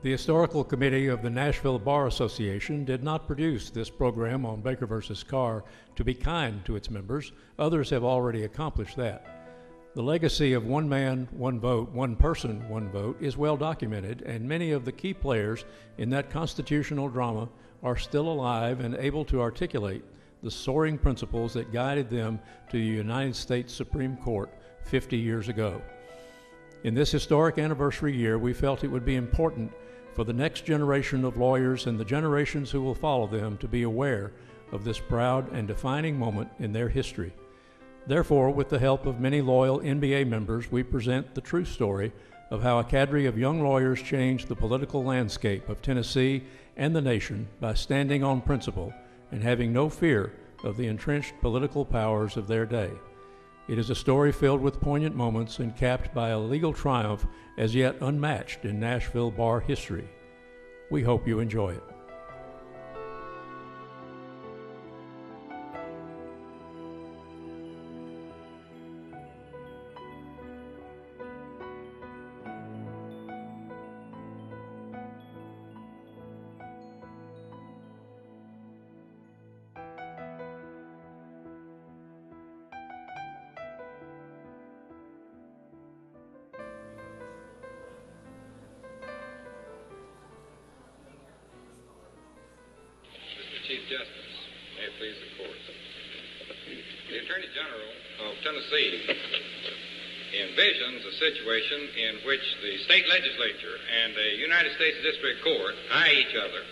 The Historical Committee of the Nashville Bar Association did not produce this program on Baker versus Carr to be kind to its members. Others have already accomplished that. The legacy of one man, one vote, one person, one vote is well documented, and many of the key players in that constitutional drama are still alive and able to articulate the soaring principles that guided them to the United States Supreme Court 50 years ago. In this historic anniversary year, we felt it would be important for the next generation of lawyers and the generations who will follow them to be aware of this proud and defining moment in their history. Therefore, with the help of many loyal NBA members, we present the true story of how a cadre of young lawyers changed the political landscape of Tennessee and the nation by standing on principle and having no fear of the entrenched political powers of their day. It is a story filled with poignant moments and capped by a legal triumph as yet unmatched in Nashville bar history. We hope you enjoy it. Justice, may it please the court. The Attorney General of Tennessee envisions a situation in which the state legislature and the United States District Court eye each other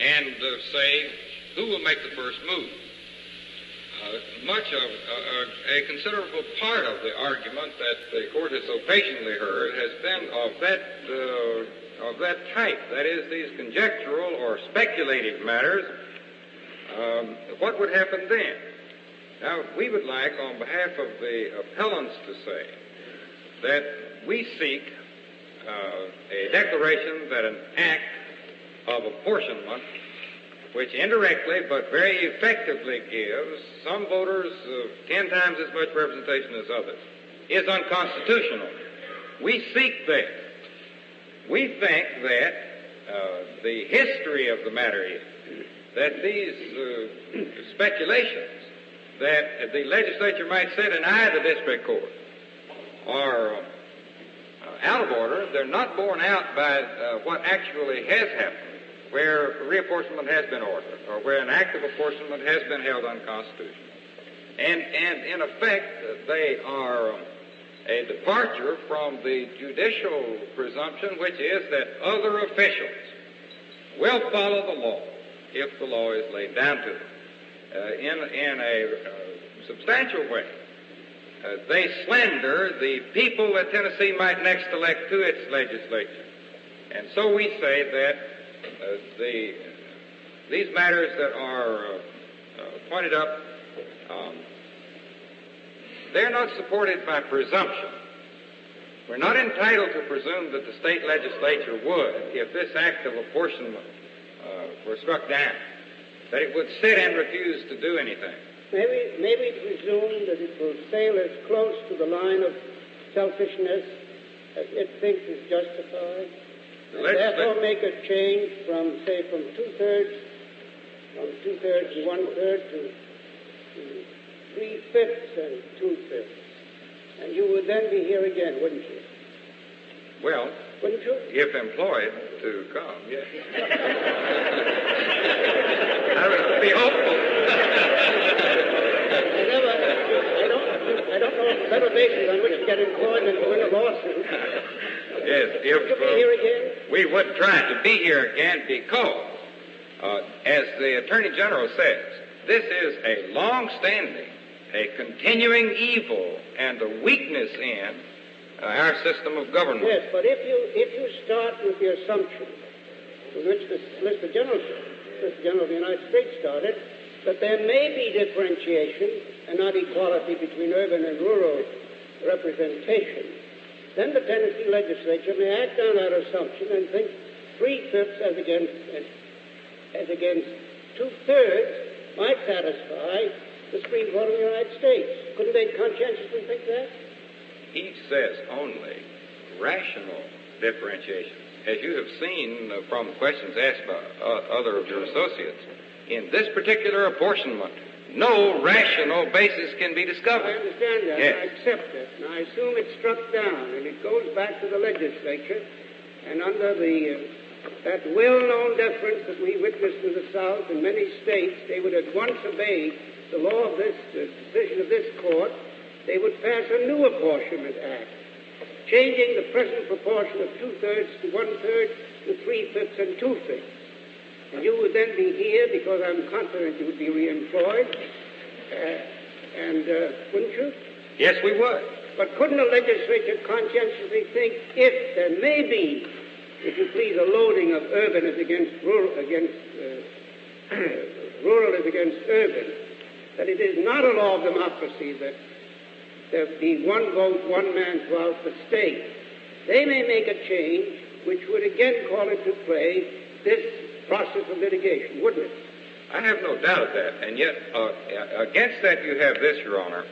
and uh, say who will make the first move. Uh, much of uh, a considerable part of the argument that the court has so patiently heard has been of that uh, of that type. That is, these conjectural or speculative matters. Um, what would happen then? Now, we would like, on behalf of the appellants, to say that we seek uh, a declaration that an act of apportionment, which indirectly but very effectively gives some voters uh, ten times as much representation as others, is unconstitutional. We seek that. We think that uh, the history of the matter is that these uh, speculations that the legislature might sit and eye the district court are uh, out of order. They're not borne out by uh, what actually has happened, where reapportionment has been ordered, or where an act of apportionment has been held unconstitutional. And, and in effect, they are um, a departure from the judicial presumption, which is that other officials will follow the law if the law is laid down to them uh, in, in a uh, substantial way. Uh, they slender the people that Tennessee might next elect to its legislature. And so we say that uh, the, these matters that are pointed up um, they're not supported by presumption. We're not entitled to presume that the state legislature would, if this act of apportionment were struck down, that it would sit and refuse to do anything. Maybe, maybe presume that it will sail as close to the line of selfishness as it thinks is justified, and therefore make a change from, say, from two-thirds, from two-thirds to one-third to, to three fifths and two fifths. And you would then be here again, wouldn't you? Well, wouldn't you? If employed to come, yes. I would be hopeful. I never, I don't, I don't know of better basis on which to get employed than to win a lawsuit. Yes, if you be here again? Uh, we would try to be here again because, uh, as the Attorney General says, this is a long-standing a continuing evil and a weakness in uh, our system of government. Yes, but if you if you start with the assumption with which the General, Solicitor General of the United States started, that there may be differentiation and not equality between urban and rural representation, then the Tennessee legislature may act on that assumption and think three-fifths as against as against two-thirds might satisfy the Supreme Court of the United States. Couldn't they conscientiously think that? He says only rational differentiation. As you have seen uh, from questions asked by uh, other of your associates, in this particular apportionment, no rational basis can be discovered. I understand that. Yes. I accept that. And I assume it's struck down, and it goes back to the legislature, and under the uh, that well-known deference that we witnessed in the South in many states, they would at once obey the law of this the decision of this court. They would pass a new apportionment act, changing the present proportion of two-thirds to one-third to three-fifths and two-fifths. And you would then be here because I'm confident you would be reemployed. Uh, and uh, wouldn't you? Yes, we would. But couldn't a legislature conscientiously think if there may be, if you please, a loading of urban as against rural, against uh, rural as against urban, that it is not a law of democracy that there be one vote, one man throughout the state. They may make a change which would again call into play this process of litigation, wouldn't it? I have no doubt of that. And yet, uh, against that, you have this, Your Honor,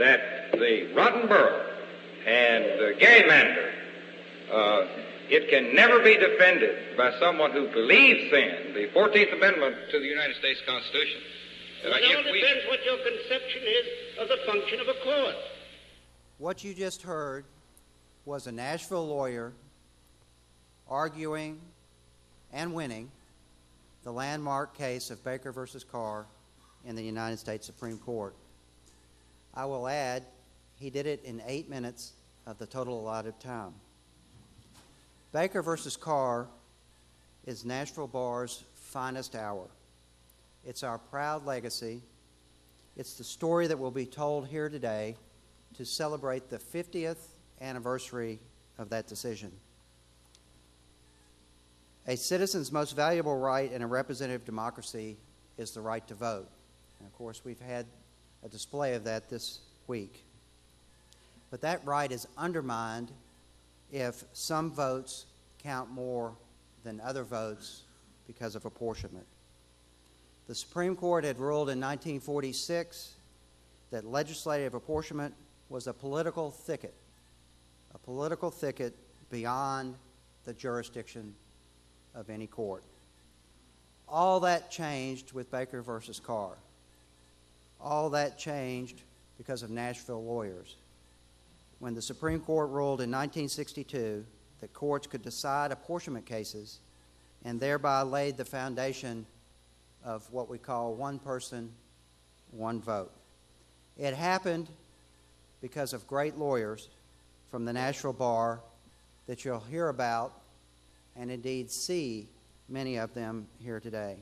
that the rotten borough and the gerrymander, uh, it can never be defended by someone who believes in the 14th Amendment to the United States Constitution. It if all we- depends what your conception is of the function of a court. What you just heard was a Nashville lawyer arguing and winning the landmark case of Baker versus Carr in the United States Supreme Court. I will add, he did it in eight minutes of the total allotted time. Baker versus Carr is Nashville Bar's finest hour. It's our proud legacy. It's the story that will be told here today to celebrate the 50th anniversary of that decision. A citizen's most valuable right in a representative democracy is the right to vote. And of course, we've had a display of that this week. But that right is undermined if some votes count more than other votes because of apportionment. The Supreme Court had ruled in 1946 that legislative apportionment was a political thicket, a political thicket beyond the jurisdiction of any court. All that changed with Baker versus Carr. All that changed because of Nashville lawyers. When the Supreme Court ruled in 1962 that courts could decide apportionment cases and thereby laid the foundation of what we call one person, one vote. It happened because of great lawyers from the Nashville Bar that you'll hear about and indeed see many of them here today.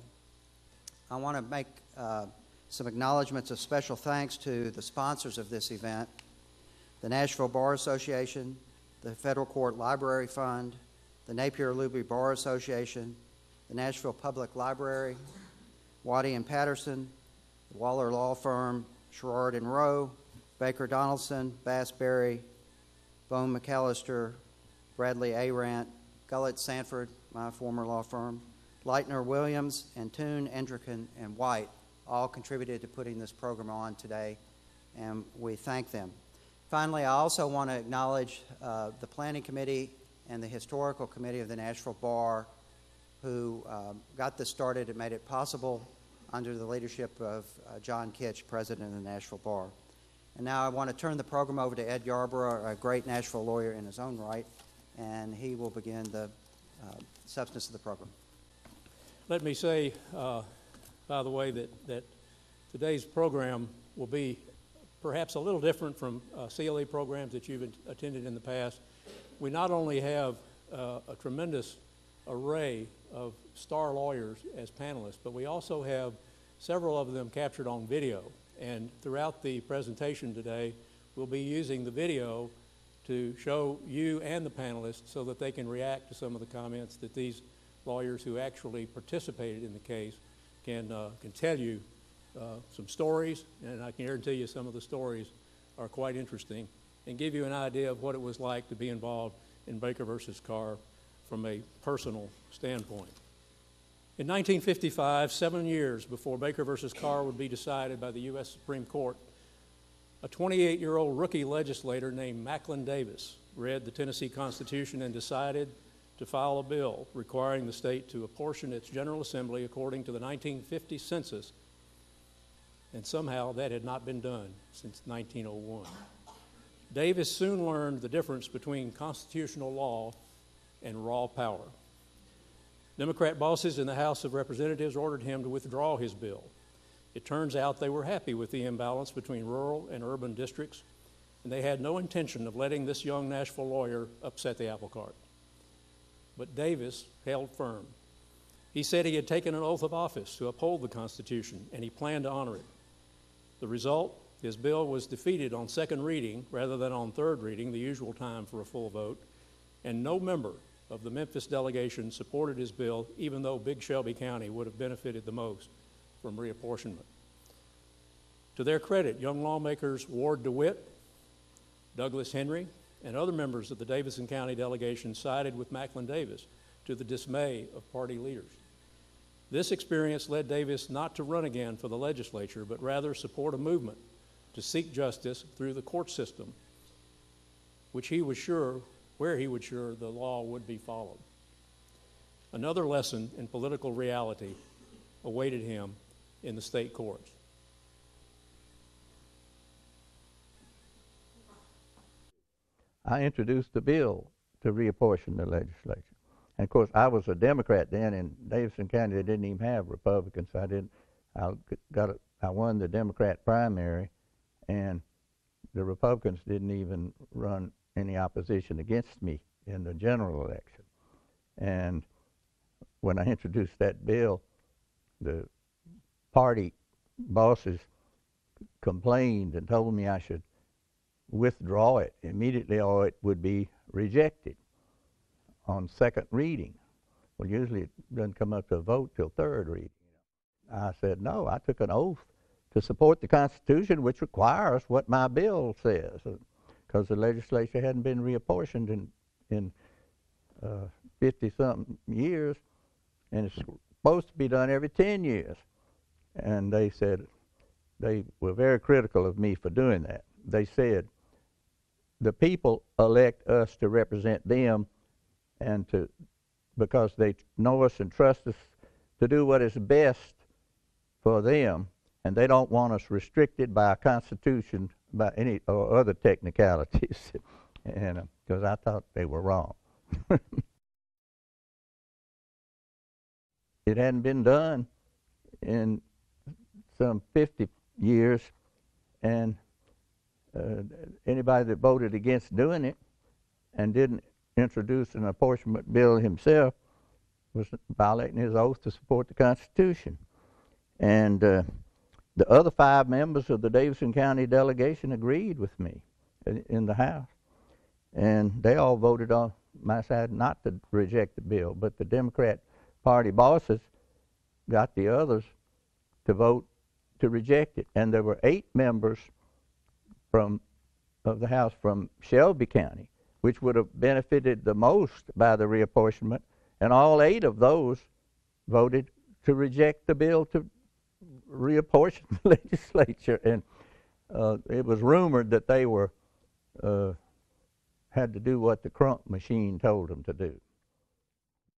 I want to make uh, some acknowledgments of special thanks to the sponsors of this event the Nashville Bar Association, the Federal Court Library Fund, the Napier Looby Bar Association, the Nashville Public Library, Waddy and Patterson, Waller Law Firm, Sherrard and Roe, Baker Donaldson, Bass Berry, Bone McAllister, Bradley Arant, Gullett Sanford, my former law firm, Leitner Williams, and Tune, Entrekin, and White all contributed to putting this program on today, and we thank them. Finally, I also want to acknowledge uh, the Planning Committee and the Historical Committee of the Nashville Bar who um, got this started and made it possible under the leadership of uh, John Kitch, president of the Nashville Bar. And now I want to turn the program over to Ed Yarbrough, a great Nashville lawyer in his own right, and he will begin the uh, substance of the program. Let me say, uh, by the way, that, that today's program will be perhaps a little different from uh, CLE programs that you've attended in the past. We not only have uh, a tremendous array of star lawyers as panelists, but we also have several of them captured on video. And throughout the presentation today, we'll be using the video to show you and the panelists so that they can react to some of the comments that these lawyers who actually participated in the case can, uh, can tell you uh, some stories, and I can guarantee you some of the stories are quite interesting and give you an idea of what it was like to be involved in Baker versus Carr from a personal standpoint. In 1955, seven years before Baker versus Carr would be decided by the U.S. Supreme Court, a 28 year old rookie legislator named Maclin Davis read the Tennessee Constitution and decided to file a bill requiring the state to apportion its General Assembly according to the 1950 census, and somehow that had not been done since 1901. Davis soon learned the difference between constitutional law and raw power. Democrat bosses in the House of Representatives ordered him to withdraw his bill. It turns out they were happy with the imbalance between rural and urban districts, and they had no intention of letting this young Nashville lawyer upset the apple cart. But Davis held firm. He said he had taken an oath of office to uphold the Constitution, and he planned to honor it. The result his bill was defeated on second reading rather than on third reading, the usual time for a full vote, and no member of the Memphis delegation supported his bill, even though Big Shelby County would have benefited the most from reapportionment. To their credit, young lawmakers Ward DeWitt, Douglas Henry, and other members of the Davidson County delegation sided with Maclin Davis to the dismay of party leaders. This experience led Davis not to run again for the legislature, but rather support a movement to seek justice through the court system, which he was sure, where he would sure the law would be followed. Another lesson in political reality awaited him in the state courts. I introduced the bill to reapportion the legislature. And of course, I was a Democrat then in Davidson County. They didn't even have Republicans. I didn't. I got. A, I won the Democrat primary, and the Republicans didn't even run any opposition against me in the general election. And when I introduced that bill, the party bosses complained and told me I should withdraw it immediately or it would be rejected on second reading. Well, usually it doesn't come up to a vote till third reading. I said, no, I took an oath to support the Constitution, which requires what my bill says, because the legislature hadn't been reapportioned in in uh, something years, and it's supposed to be done every ten years. And they said they were very critical of me for doing that. They said the people elect us to represent them, and to because they know us and trust us to do what is best for them and they don't want us restricted by a constitution by any or other technicalities. And because uh, i thought they were wrong. It hadn't been done in some 50 years and uh, anybody that voted against doing it and didn't introduce an apportionment bill himself was violating his oath to support the constitution. And uh, the other five members of the Davidson County delegation agreed with me in, the House. And they all voted on my side not to reject the bill. But the Democrat Party bosses got the others to vote to reject it. And there were eight members from of the House from Shelby County, which would have benefited the most by the reapportionment. And all eight of those voted to reject the bill to reapportion the legislature, and uh, it was rumored that they were uh, had to do what the Crump machine told them to do.